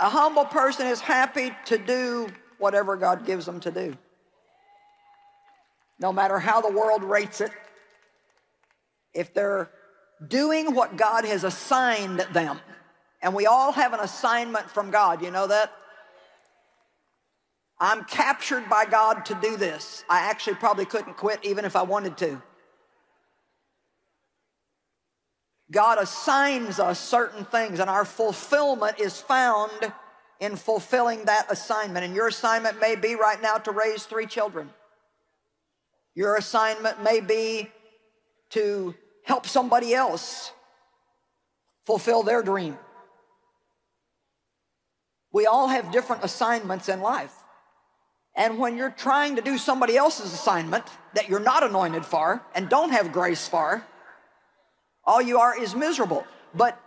A humble person is happy to do whatever God gives them to do. No matter how the world rates it, if they're doing what God has assigned them, and we all have an assignment from God, you know that? I'm captured by God to do this. I actually probably couldn't quit even if I wanted to. God assigns us certain things, and our fulfillment is found in fulfilling that assignment. And your assignment may be right now to raise three children. Your assignment may be to help somebody else fulfill their dream. We all have different assignments in life. And when you're trying to do somebody else's assignment that you're not anointed for and don't have grace for, all you are is miserable. But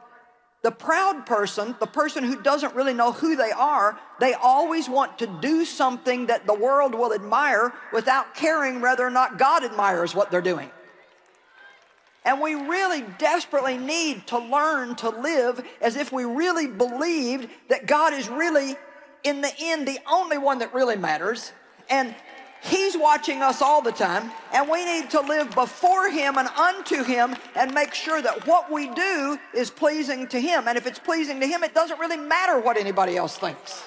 the proud person, the person who doesn't really know who they are, they always want to do something that the world will admire without caring whether or not God admires what they're doing. And we really desperately need to learn to live as if we really believed that God is really, in the end, the only one that really matters. And He's watching us all the time, and we need to live before Him and unto Him and make sure that what we do is pleasing to Him. And if it's pleasing to Him, it doesn't really matter what anybody else thinks.